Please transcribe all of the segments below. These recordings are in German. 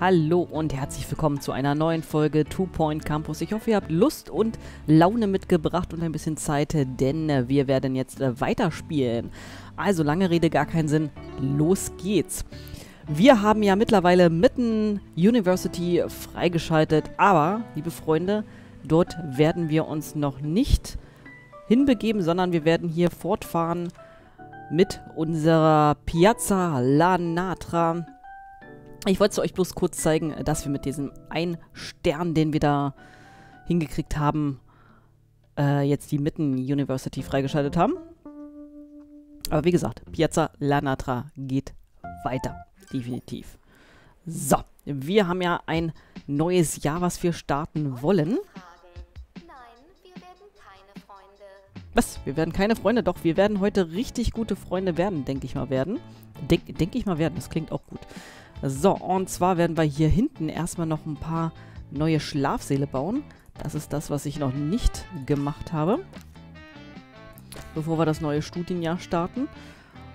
Hallo und herzlich willkommen zu einer neuen Folge Two Point Campus. Ich hoffe, ihr habt Lust und Laune mitgebracht und ein bisschen Zeit, denn wir werden jetzt äh, weiterspielen. Also lange Rede, gar keinen Sinn. Los geht's. Wir haben ja mittlerweile mitten University freigeschaltet, aber, liebe Freunde, dort werden wir uns noch nicht hinbegeben, sondern wir werden hier fortfahren mit unserer Piazza La Natra ich wollte es euch bloß kurz zeigen, dass wir mit diesem einen Stern, den wir da hingekriegt haben, äh, jetzt die Mitten University freigeschaltet haben. Aber wie gesagt, Piazza Lanatra geht weiter. Definitiv. So, wir haben ja ein neues Jahr, was wir starten wollen. Was? Wir werden keine Freunde? Doch, wir werden heute richtig gute Freunde werden, denke ich mal werden. Denke denk ich mal werden, das klingt auch gut. So, und zwar werden wir hier hinten erstmal noch ein paar neue Schlafsäle bauen. Das ist das, was ich noch nicht gemacht habe. Bevor wir das neue Studienjahr starten.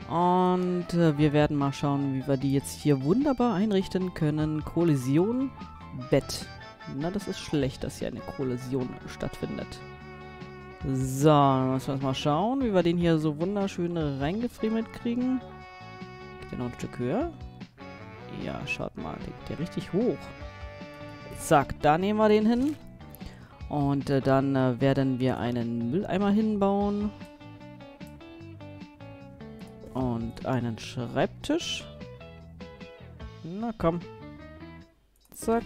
Und äh, wir werden mal schauen, wie wir die jetzt hier wunderbar einrichten können. Kollision, Bett. Na, das ist schlecht, dass hier eine Kollision stattfindet. So, dann müssen wir mal schauen, wie wir den hier so wunderschön reingefriemelt kriegen. Geht der noch ein Stück höher? Ja, schaut mal, liegt der richtig hoch. Zack, da nehmen wir den hin. Und äh, dann äh, werden wir einen Mülleimer hinbauen. Und einen Schreibtisch. Na komm. Zack.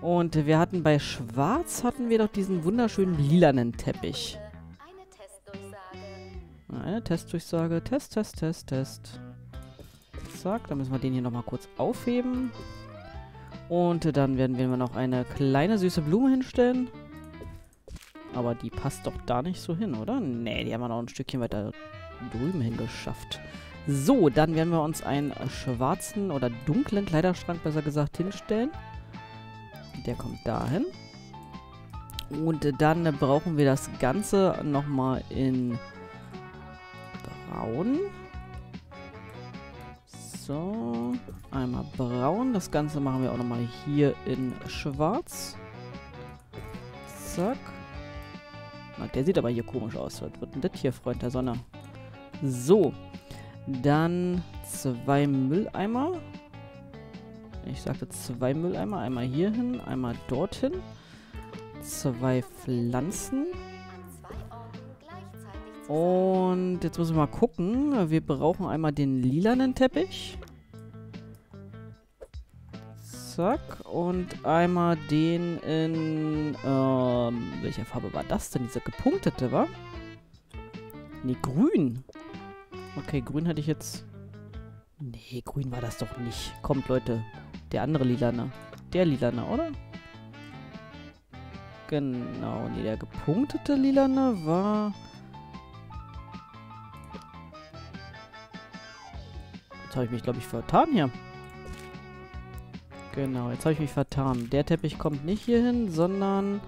Und äh, wir hatten bei Schwarz, hatten wir doch diesen wunderschönen lilanen Teppich. Eine Testdurchsage. Eine Testdurchsage. Test, Test, Test, Test. Zack, dann müssen wir den hier nochmal kurz aufheben. Und dann werden wir noch eine kleine süße Blume hinstellen. Aber die passt doch da nicht so hin, oder? Nee, die haben wir noch ein Stückchen weiter drüben hingeschafft. So, dann werden wir uns einen schwarzen oder dunklen Kleiderschrank, besser gesagt, hinstellen. Der kommt dahin. Und dann brauchen wir das Ganze nochmal in braun. So, einmal braun. Das Ganze machen wir auch nochmal hier in schwarz. Zack. Na, der sieht aber hier komisch aus. Was wird denn das hier, Freund der Sonne? So. Dann zwei Mülleimer. Ich sagte zwei Mülleimer. Einmal hier hin, einmal dorthin. Zwei Pflanzen. Und jetzt müssen wir mal gucken. Wir brauchen einmal den lilanen Teppich. Zack. Und einmal den in... Ähm, welche Farbe war das denn? Dieser gepunktete, war? Nee, grün. Okay, grün hatte ich jetzt... Nee, grün war das doch nicht. Kommt, Leute. Der andere lilane. Der lilane, oder? Genau. Nee, der gepunktete lilane war... Jetzt habe ich mich, glaube ich, vertan hier. Genau, jetzt habe ich mich vertan. Der Teppich kommt nicht hier hin, sondern...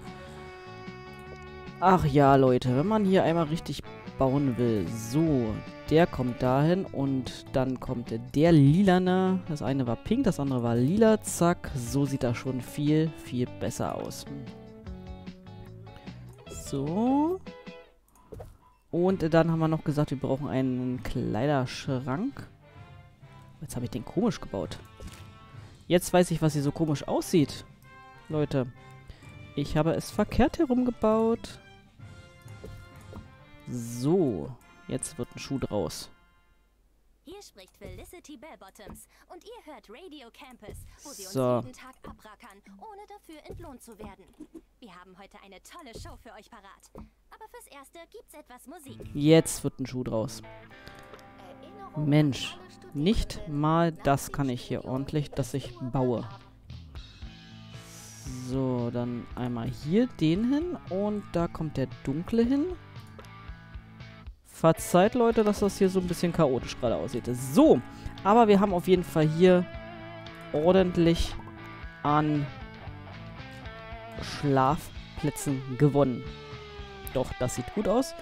Ach ja, Leute, wenn man hier einmal richtig bauen will. So, der kommt dahin und dann kommt der lilane. Das eine war pink, das andere war lila. Zack, so sieht das schon viel, viel besser aus. So. Und dann haben wir noch gesagt, wir brauchen einen Kleiderschrank. Jetzt habe ich den komisch gebaut. Jetzt weiß ich, was hier so komisch aussieht. Leute. Ich habe es verkehrt herum gebaut. So. Jetzt wird ein Schuh draus. Hier spricht Felicity Bellbottoms und ihr hört Radio Campus, wo sie so. uns jeden Tag abrackern, ohne dafür entlohnt zu werden. Wir haben heute eine tolle Show für euch parat. Aber fürs Erste gibt's etwas Musik. Jetzt wird ein Schuh draus. Mensch, nicht mal das kann ich hier ordentlich, dass ich baue. So, dann einmal hier den hin und da kommt der dunkle hin. Verzeiht, Leute, dass das hier so ein bisschen chaotisch gerade aussieht. So, aber wir haben auf jeden Fall hier ordentlich an Schlafplätzen gewonnen. Doch, das sieht gut aus.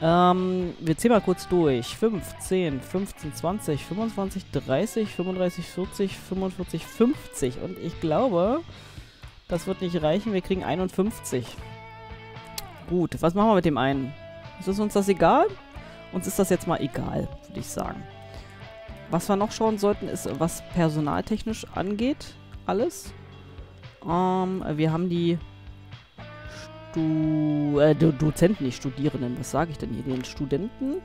Ähm, wir zählen mal kurz durch. 5, 10, 15, 20, 25, 30, 35, 40, 45, 50. Und ich glaube, das wird nicht reichen. Wir kriegen 51. Gut, was machen wir mit dem einen? Ist uns das egal? Uns ist das jetzt mal egal, würde ich sagen. Was wir noch schauen sollten, ist, was personaltechnisch angeht, alles. Ähm, wir haben die Stu äh, Do Dozenten, nicht Studierenden, was sage ich denn hier? Den Studenten,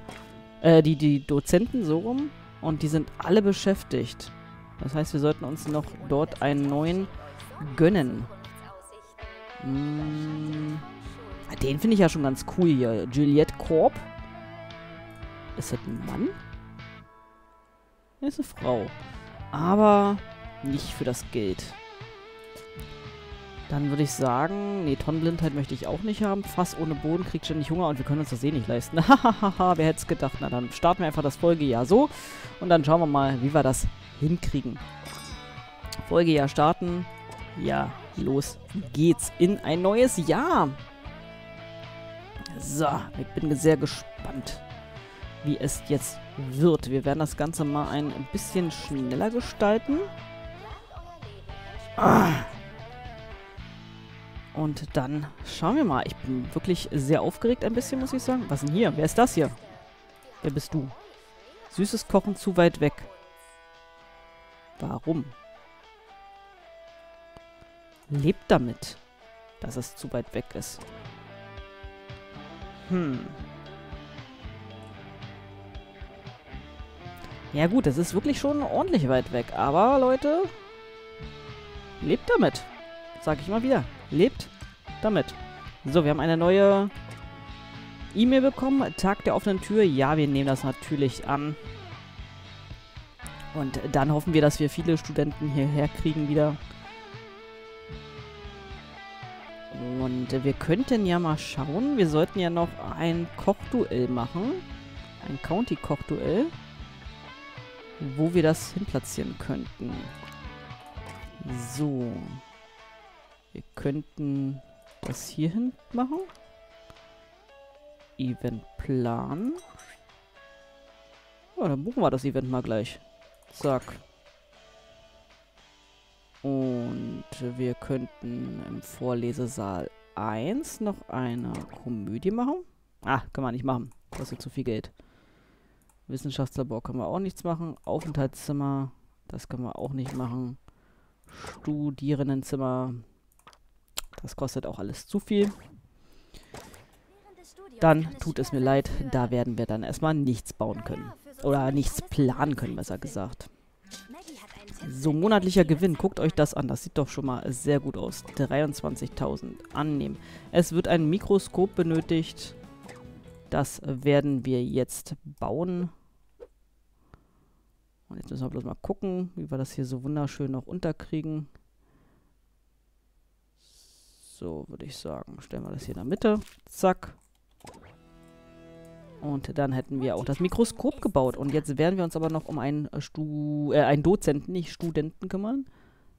äh, die, die Dozenten so rum. Und die sind alle beschäftigt. Das heißt, wir sollten uns noch dort einen neuen gönnen. Hm, den finde ich ja schon ganz cool hier. Juliette Korb. Ist das ein Mann? ist eine Frau. Aber nicht für das Geld. Dann würde ich sagen, nee, Tonnenblindheit möchte ich auch nicht haben. Fass ohne Boden kriegt ständig Hunger und wir können uns das eh nicht leisten. Hahaha, wer hätte es gedacht? Na, dann starten wir einfach das Folgejahr so und dann schauen wir mal, wie wir das hinkriegen. Folgejahr starten. Ja, los geht's in ein neues Jahr. So, ich bin sehr gespannt, wie es jetzt wird. Wir werden das Ganze mal ein bisschen schneller gestalten. Ah. Und dann schauen wir mal. Ich bin wirklich sehr aufgeregt ein bisschen, muss ich sagen. Was denn hier? Wer ist das hier? Wer bist du? Süßes Kochen zu weit weg. Warum? Lebt damit, dass es zu weit weg ist. Hm. Ja gut, es ist wirklich schon ordentlich weit weg. Aber, Leute, lebt damit. Sag ich mal wieder. Lebt damit. So, wir haben eine neue E-Mail bekommen. Tag der offenen Tür. Ja, wir nehmen das natürlich an. Und dann hoffen wir, dass wir viele Studenten hierher kriegen wieder. Und wir könnten ja mal schauen. Wir sollten ja noch ein Kochduell machen. Ein County-Kochduell. Wo wir das hinplatzieren könnten. So. Wir könnten das hier hin machen. Event planen. Ja, dann buchen wir das Event mal gleich. Zack. Und wir könnten im Vorlesesaal 1 noch eine Komödie machen. Ah, kann man nicht machen. Kostet zu viel Geld. Wissenschaftslabor können wir auch nichts machen. Aufenthaltszimmer, das können wir auch nicht machen. Studierendenzimmer, das kostet auch alles zu viel. Dann tut es mir leid, da werden wir dann erstmal nichts bauen können. Oder nichts planen können, besser gesagt. So, monatlicher Gewinn. Guckt euch das an. Das sieht doch schon mal sehr gut aus. 23.000. Annehmen. Es wird ein Mikroskop benötigt. Das werden wir jetzt bauen. Und jetzt müssen wir bloß mal gucken, wie wir das hier so wunderschön noch unterkriegen. So, würde ich sagen. Stellen wir das hier in der Mitte. Zack. Und dann hätten wir auch das Mikroskop gebaut. Und jetzt werden wir uns aber noch um einen, äh, Stu äh, einen Dozenten, nicht Studenten kümmern.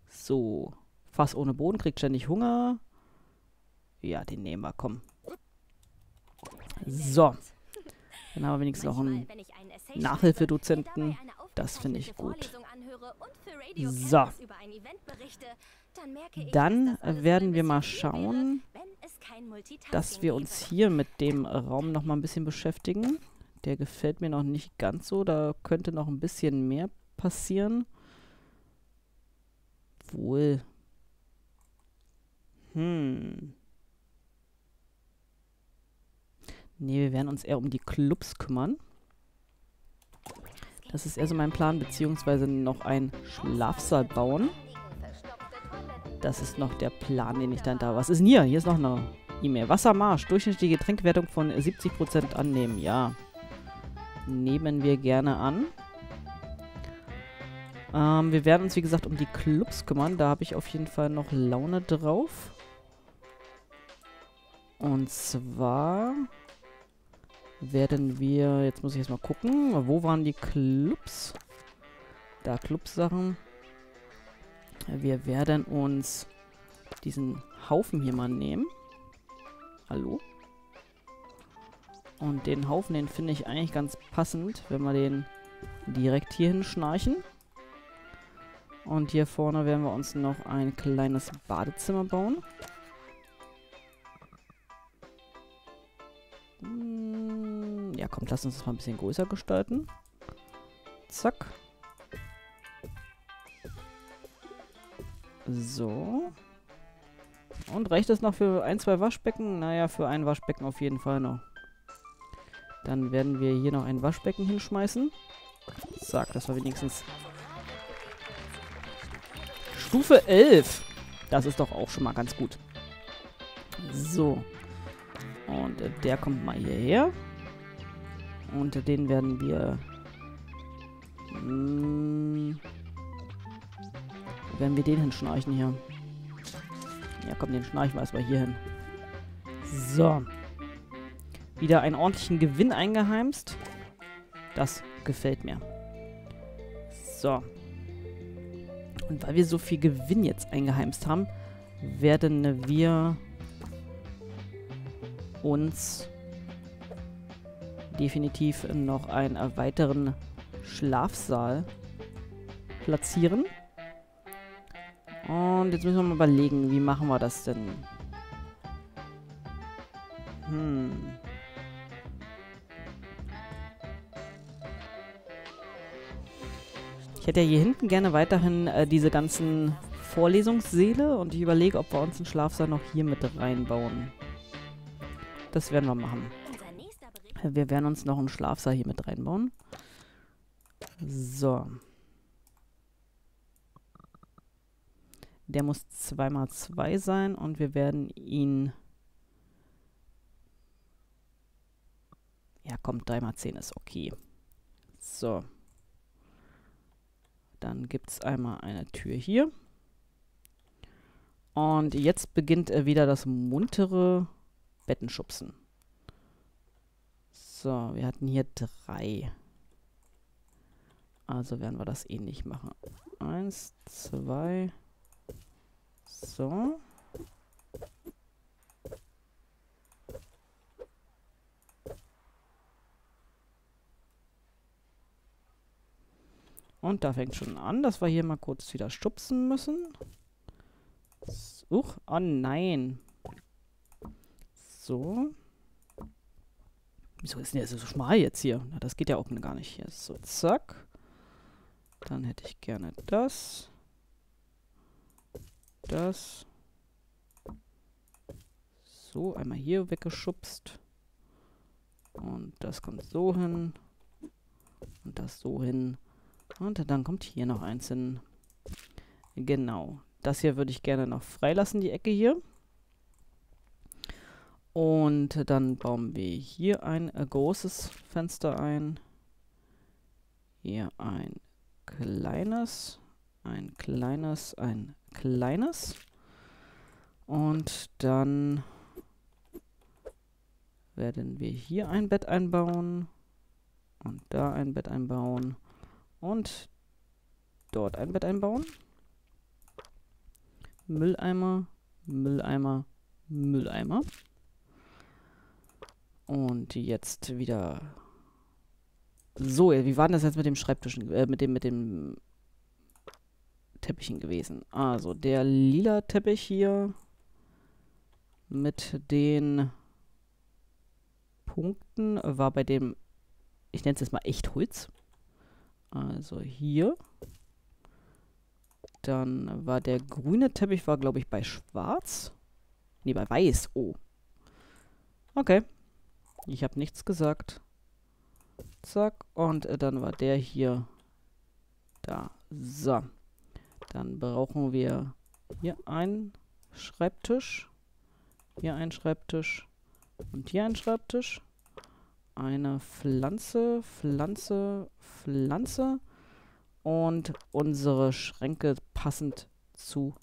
So. Fass ohne Boden, kriegt ständig Hunger. Ja, den nehmen wir, komm. So. Dann haben wir wenigstens noch einen Nachhilfedozenten. Das finde ich gut. So. Dann werden wir mal schauen, dass wir uns hier mit dem Raum noch mal ein bisschen beschäftigen. Der gefällt mir noch nicht ganz so. Da könnte noch ein bisschen mehr passieren. Wohl. Hm. Nee, wir werden uns eher um die Clubs kümmern. Das ist eher so mein Plan, beziehungsweise noch ein Schlafsaal bauen. Das ist noch der Plan, den ich dann da... Was ist denn hier? Hier ist noch eine E-Mail. Wassermarsch. Durchschnittliche Getränkwertung von 70% annehmen. Ja. Nehmen wir gerne an. Ähm, wir werden uns, wie gesagt, um die Clubs kümmern. Da habe ich auf jeden Fall noch Laune drauf. Und zwar werden wir... Jetzt muss ich erstmal gucken. Wo waren die Clubs? Da, Clubsachen. Wir werden uns diesen Haufen hier mal nehmen. Hallo? Und den Haufen, den finde ich eigentlich ganz passend, wenn wir den direkt hier hinschnarchen. Und hier vorne werden wir uns noch ein kleines Badezimmer bauen. Hm, ja, kommt, lass uns das mal ein bisschen größer gestalten. Zack. So. Und reicht das noch für ein, zwei Waschbecken? Naja, für ein Waschbecken auf jeden Fall noch. Dann werden wir hier noch ein Waschbecken hinschmeißen. Zack, das war wenigstens Stufe 11. Das ist doch auch schon mal ganz gut. So. Und äh, der kommt mal hierher. Und äh, den werden wir... Mh, hm, werden wir den hinschnarchen hier. Ja, komm, den schnarchen wir erstmal hier hin. So. Wieder einen ordentlichen Gewinn eingeheimst. Das gefällt mir. So. Und weil wir so viel Gewinn jetzt eingeheimst haben, werden wir uns definitiv noch einen weiteren Schlafsaal platzieren. Und jetzt müssen wir mal überlegen, wie machen wir das denn? Hm. Ich hätte ja hier hinten gerne weiterhin äh, diese ganzen Vorlesungssäle und ich überlege, ob wir uns einen Schlafsaal noch hier mit reinbauen. Das werden wir machen. Wir werden uns noch einen Schlafsaal hier mit reinbauen. So. Der muss 2x2 sein und wir werden ihn... Ja, komm, 3x10 ist okay. So. Dann gibt es einmal eine Tür hier. Und jetzt beginnt äh, wieder das muntere Bettenschubsen. So, wir hatten hier drei. Also werden wir das ähnlich machen. Eins, zwei, so. Und da fängt schon an, dass wir hier mal kurz wieder stupsen müssen. Uch, oh nein. So. Wieso ist denn der so schmal jetzt hier? Na, das geht ja auch gar nicht hier. So, zack. Dann hätte ich gerne das. Das. So, einmal hier weggeschubst. Und das kommt so hin. Und das so hin. Und dann kommt hier noch eins hin. Genau. Das hier würde ich gerne noch freilassen, die Ecke hier. Und dann bauen wir hier ein äh, großes Fenster ein. Hier ein kleines, ein kleines, ein kleines. Und dann werden wir hier ein Bett einbauen und da ein Bett einbauen und dort ein Bett einbauen. Mülleimer, Mülleimer, Mülleimer. Und jetzt wieder. So, wie war denn das jetzt mit dem Schreibtisch, äh, mit dem, mit dem Teppichen gewesen? Also, der lila Teppich hier mit den Punkten war bei dem, ich nenne es jetzt mal echt Holz. Also hier. Dann war der grüne Teppich, war glaube ich bei schwarz. Ne, bei weiß. Oh. Okay. Ich habe nichts gesagt. Zack. Und äh, dann war der hier da. So. Dann brauchen wir hier einen Schreibtisch. Hier einen Schreibtisch. Und hier einen Schreibtisch eine Pflanze, Pflanze, Pflanze und unsere Schränke passend zu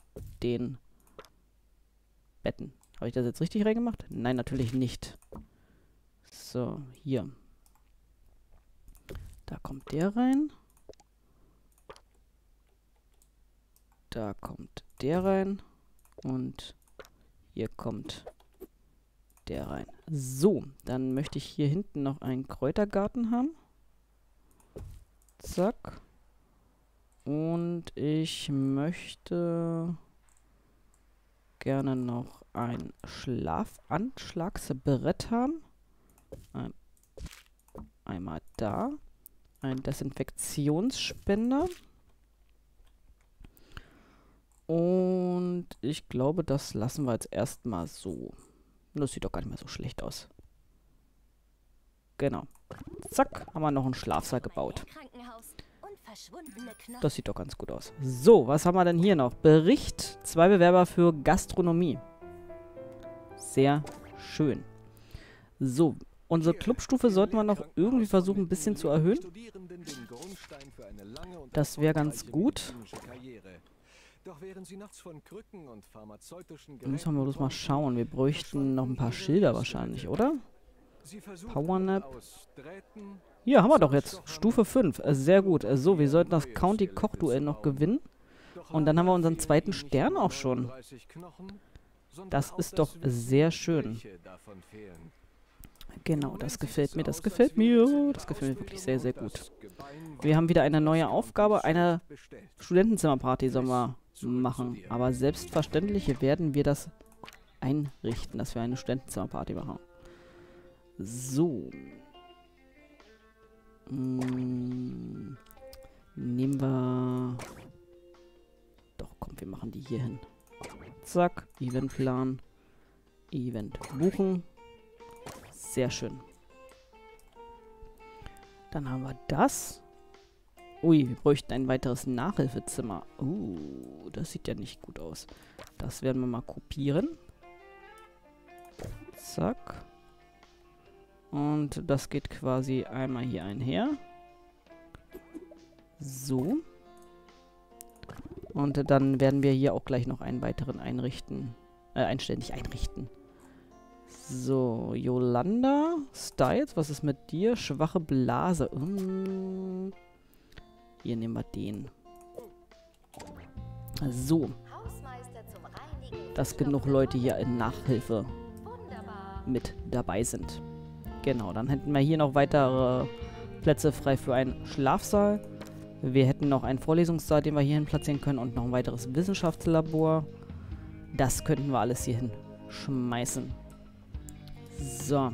den Betten. Habe ich das jetzt richtig reingemacht? Nein, natürlich nicht. So, hier. Da kommt der rein. Da kommt der rein. Und hier kommt der rein. So, dann möchte ich hier hinten noch einen Kräutergarten haben. Zack. Und ich möchte gerne noch ein Schlafanschlagsbrett haben. Ein, einmal da. Ein Desinfektionsspender. Und ich glaube, das lassen wir jetzt erstmal so. Das sieht doch gar nicht mehr so schlecht aus. Genau. Zack, haben wir noch einen Schlafsaal gebaut. Das sieht doch ganz gut aus. So, was haben wir denn hier noch? Bericht, zwei Bewerber für Gastronomie. Sehr schön. So, unsere Clubstufe sollten wir noch irgendwie versuchen, ein bisschen zu erhöhen. Das wäre ganz gut. Müssen wir bloß mal schauen. Wir bräuchten noch ein paar Schilder wahrscheinlich, oder? Powernap. Hier haben wir doch jetzt. Stufe 5. Äh, sehr gut. Äh, so, wir sollten das County Kochduell noch gewinnen. Und dann haben wir unseren zweiten Stern auch schon. Das ist doch sehr schön. Genau, das gefällt mir, das gefällt mir. Das gefällt mir wirklich sehr, sehr gut. Wir haben wieder eine neue Aufgabe. Eine Studentenzimmerparty sollen wir machen. Aber selbstverständlich werden wir das einrichten, dass wir eine Studentenzimmerparty machen. So. Hm, nehmen wir... Doch, komm, wir machen die hier hin. Zack, Eventplan. Event buchen. Sehr schön. Dann haben wir das. Ui, wir bräuchten ein weiteres Nachhilfezimmer. Uh, das sieht ja nicht gut aus. Das werden wir mal kopieren. Zack. Und das geht quasi einmal hier einher. So. Und dann werden wir hier auch gleich noch einen weiteren einrichten. Äh, einständig einrichten. So, Yolanda Styles, was ist mit dir? Schwache Blase. Mm. Hier nehmen wir den. So. Dass genug Leute hier in Nachhilfe mit dabei sind. Genau, dann hätten wir hier noch weitere Plätze frei für einen Schlafsaal. Wir hätten noch einen Vorlesungssaal, den wir hierhin platzieren können und noch ein weiteres Wissenschaftslabor. Das könnten wir alles hierhin schmeißen. So.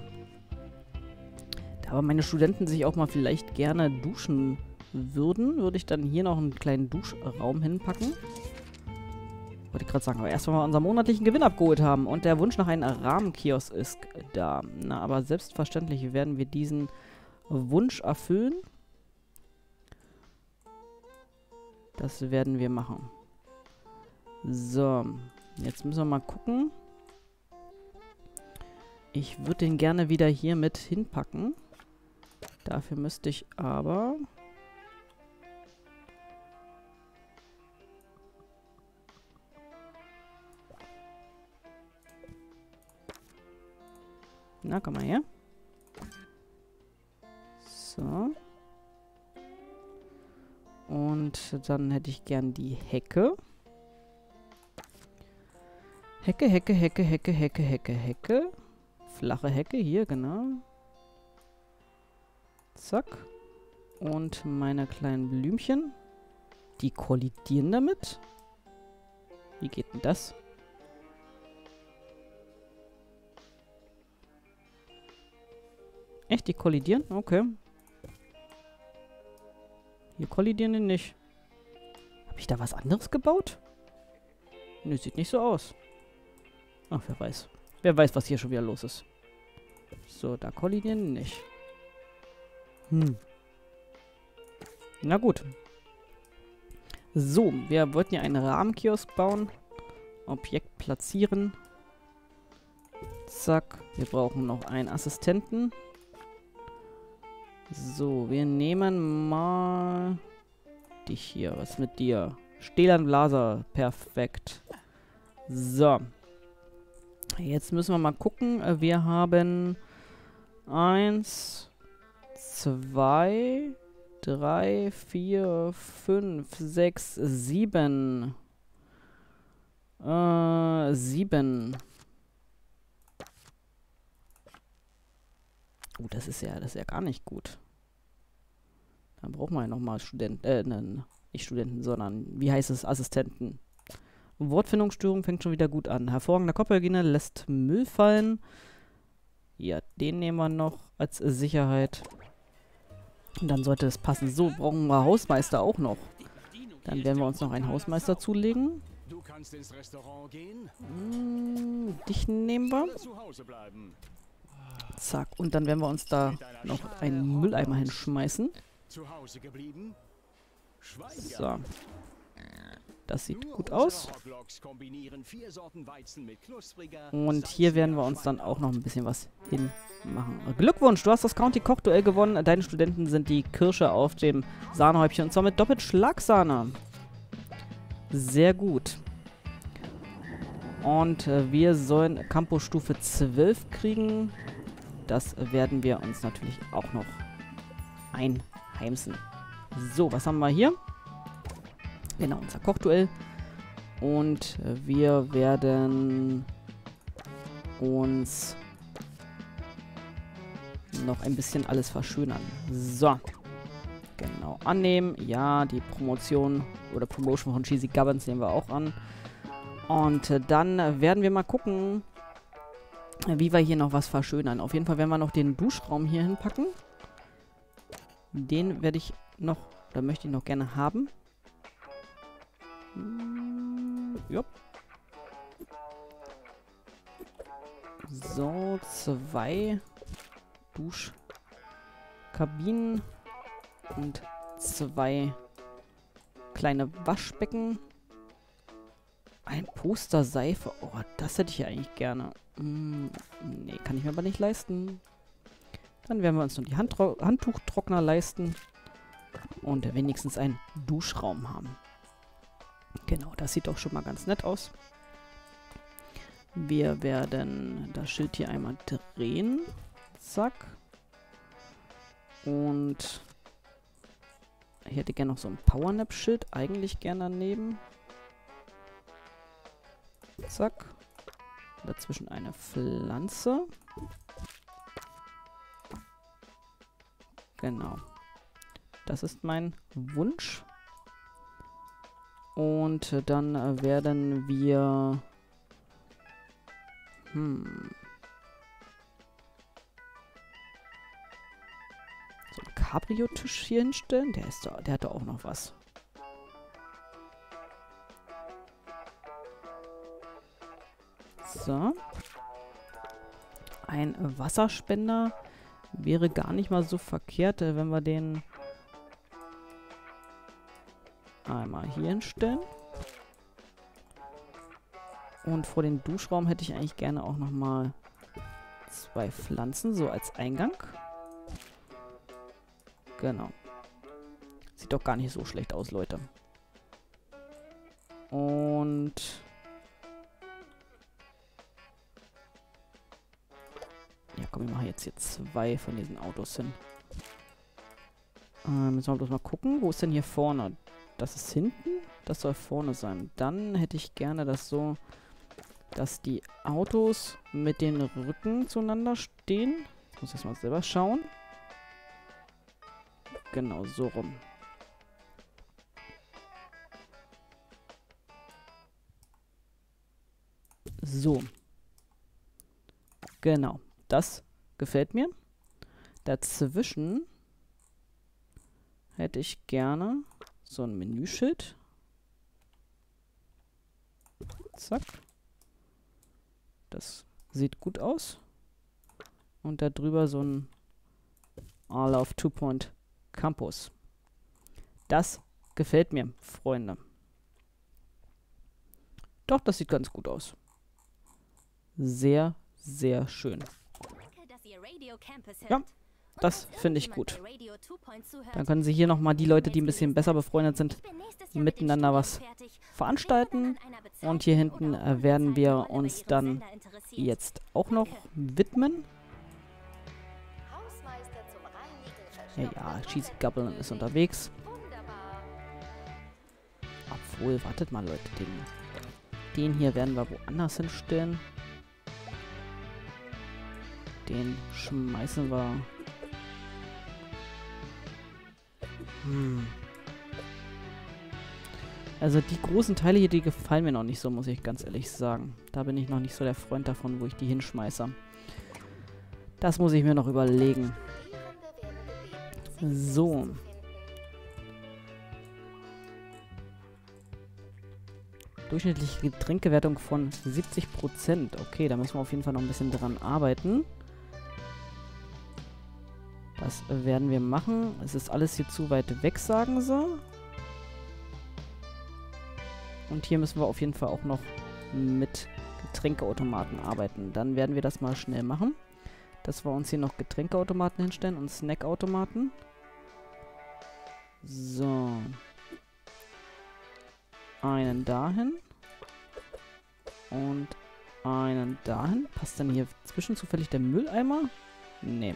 Da aber meine Studenten sich auch mal vielleicht gerne duschen würden, würde ich dann hier noch einen kleinen Duschraum hinpacken. Wollte ich gerade sagen, aber erst wenn wir unseren monatlichen Gewinn abgeholt haben und der Wunsch nach einem Rahmenkiosk ist da. Na, aber selbstverständlich werden wir diesen Wunsch erfüllen. Das werden wir machen. So, jetzt müssen wir mal gucken. Ich würde den gerne wieder hier mit hinpacken. Dafür müsste ich aber Na, komm mal her. So. Und dann hätte ich gern die Hecke. Hecke, Hecke, Hecke, Hecke, Hecke, Hecke, Hecke. Flache Hecke, hier, genau. Zack. Und meine kleinen Blümchen. Die kollidieren damit. Wie geht denn das? Echt, die kollidieren? Okay. Hier kollidieren die nicht. Habe ich da was anderes gebaut? Nö, sieht nicht so aus. Ach, wer weiß. Wer weiß, was hier schon wieder los ist. So, da kollidieren die nicht. Hm. Na gut. So, wir wollten ja einen Rahmenkiosk bauen. Objekt platzieren. Zack. Wir brauchen noch einen Assistenten. So, wir nehmen mal dich hier. Was mit dir? Stählern Blaser. Perfekt. So. Jetzt müssen wir mal gucken. Wir haben eins, zwei, drei, vier, fünf, sechs, sieben. Äh, sieben. Oh, das ist ja, das ist ja gar nicht gut. Dann brauchen wir ja nochmal Studenten, äh, ne, nicht Studenten, sondern, wie heißt es, Assistenten. Wortfindungsstörung fängt schon wieder gut an. Hervorragender Kopfhygiene lässt Müll fallen. Ja, den nehmen wir noch als Sicherheit. Und dann sollte es passen. So, brauchen wir Hausmeister auch noch. Dann werden wir uns noch einen Hausmeister zulegen. Du kannst ins Restaurant gehen Hm, dich nehmen wir. oder zu Hause bleiben. Zack. Und dann werden wir uns da noch einen Mülleimer hinschmeißen. So. Das sieht gut aus. Und hier werden wir uns dann auch noch ein bisschen was hinmachen. Glückwunsch, du hast das County Kochduell gewonnen. Deine Studenten sind die Kirsche auf dem Sahnehäubchen und zwar mit doppelt Schlagsahne. Sehr gut. Und äh, wir sollen Campus Stufe 12 kriegen. Das werden wir uns natürlich auch noch einheimsen. So, was haben wir hier? Genau, unser Kochduell. Und äh, wir werden uns noch ein bisschen alles verschönern. So. Genau, annehmen. Ja, die Promotion oder Promotion von Cheesy Governance nehmen wir auch an. Und äh, dann werden wir mal gucken, wie wir hier noch was verschönern. Auf jeden Fall werden wir noch den Duschraum hier hinpacken. Den werde ich noch, oder möchte ich noch gerne haben. Hm, jupp. So, zwei Duschkabinen und zwei kleine Waschbecken. Ein Poster Seife. Oh, das hätte ich ja eigentlich gerne. Hm, nee, kann ich mir aber nicht leisten. Dann werden wir uns noch die Handtro Handtuchtrockner leisten. Und wenigstens einen Duschraum haben. Genau, das sieht doch schon mal ganz nett aus. Wir werden das Schild hier einmal drehen. Zack. Und ich hätte gerne noch so ein Powernap-Schild. Eigentlich gerne daneben. Zack. Dazwischen eine Pflanze. Genau. Das ist mein Wunsch. Und dann äh, werden wir... Hm. So einen Cabrio-Tisch hier hinstellen. Der, ist da, der hat da auch noch was. So. Ein Wasserspender wäre gar nicht mal so verkehrt, äh, wenn wir den einmal hier hinstellen. Und vor den Duschraum hätte ich eigentlich gerne auch nochmal zwei Pflanzen, so als Eingang. Genau. Sieht doch gar nicht so schlecht aus, Leute. Und... komm, wir machen jetzt hier zwei von diesen Autos hin. Äh, müssen wir bloß mal gucken. Wo ist denn hier vorne? Das ist hinten? Das soll vorne sein. Dann hätte ich gerne das so, dass die Autos mit den Rücken zueinander stehen. Ich muss jetzt mal selber schauen. Genau, so rum. So. Genau. Das gefällt mir. Dazwischen hätte ich gerne so ein Menüschild. Zack. Das sieht gut aus. Und da drüber so ein All of Two Point Campus. Das gefällt mir, Freunde. Doch, das sieht ganz gut aus. Sehr, sehr schön. Ja, das finde ich gut. Dann können Sie hier nochmal die Leute, die ein bisschen besser befreundet sind, miteinander was veranstalten. Und hier hinten äh, werden wir uns dann jetzt auch noch widmen. Ja, ja, Cheesy Goblin ist unterwegs. Obwohl, wartet mal, Leute, den, den hier werden wir woanders hinstellen. Den schmeißen wir. Hm. Also die großen Teile hier, die gefallen mir noch nicht so, muss ich ganz ehrlich sagen. Da bin ich noch nicht so der Freund davon, wo ich die hinschmeiße. Das muss ich mir noch überlegen. So. Durchschnittliche Getränkewertung von 70%. Okay, da müssen wir auf jeden Fall noch ein bisschen dran arbeiten. Das werden wir machen. Es ist alles hier zu weit weg, sagen sie. Und hier müssen wir auf jeden Fall auch noch mit Getränkeautomaten arbeiten. Dann werden wir das mal schnell machen. Dass wir uns hier noch Getränkeautomaten hinstellen und Snackautomaten. So einen dahin. Und einen dahin. Passt dann hier zwischen zufällig der Mülleimer? Nee.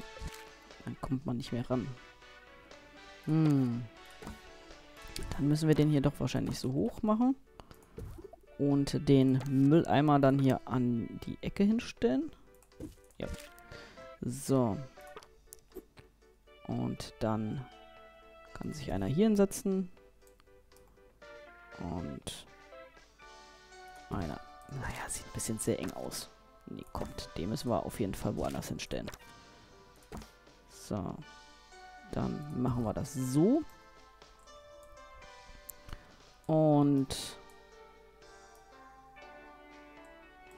Dann kommt man nicht mehr ran. Hm. Dann müssen wir den hier doch wahrscheinlich so hoch machen. Und den Mülleimer dann hier an die Ecke hinstellen. Ja. So. Und dann kann sich einer hier hinsetzen. Und einer. Naja, sieht ein bisschen sehr eng aus. Nee, kommt. Den müssen wir auf jeden Fall woanders hinstellen. So. Dann machen wir das so. Und...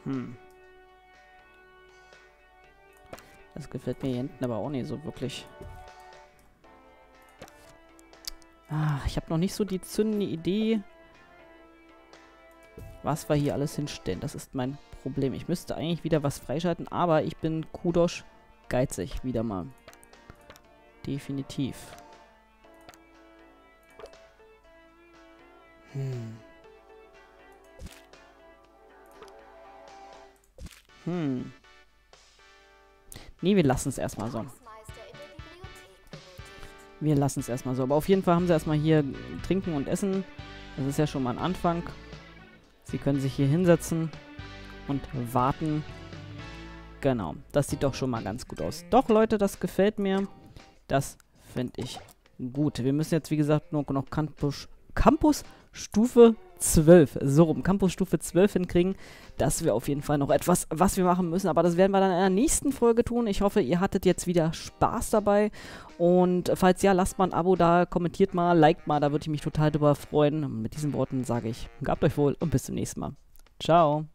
Hm. Das gefällt mir hier hinten aber auch nicht so wirklich. Ah, ich habe noch nicht so die zündende Idee, was wir hier alles hinstellen. Das ist mein Problem. Ich müsste eigentlich wieder was freischalten, aber ich bin Kudosch geizig wieder mal. Definitiv. Hm. Hm. Nee, wir lassen es erstmal so. Wir lassen es erstmal so. Aber auf jeden Fall haben sie erstmal hier Trinken und Essen. Das ist ja schon mal ein Anfang. Sie können sich hier hinsetzen und warten. Genau, das sieht doch schon mal ganz gut aus. Doch, Leute, das gefällt mir. Das finde ich gut. Wir müssen jetzt, wie gesagt, nur noch Campus, Campus Stufe 12, so rum, Campus Stufe 12 hinkriegen. Das wäre auf jeden Fall noch etwas, was wir machen müssen. Aber das werden wir dann in der nächsten Folge tun. Ich hoffe, ihr hattet jetzt wieder Spaß dabei. Und falls ja, lasst mal ein Abo da, kommentiert mal, liked mal, da würde ich mich total drüber freuen. Mit diesen Worten sage ich, gabt euch wohl und bis zum nächsten Mal. Ciao.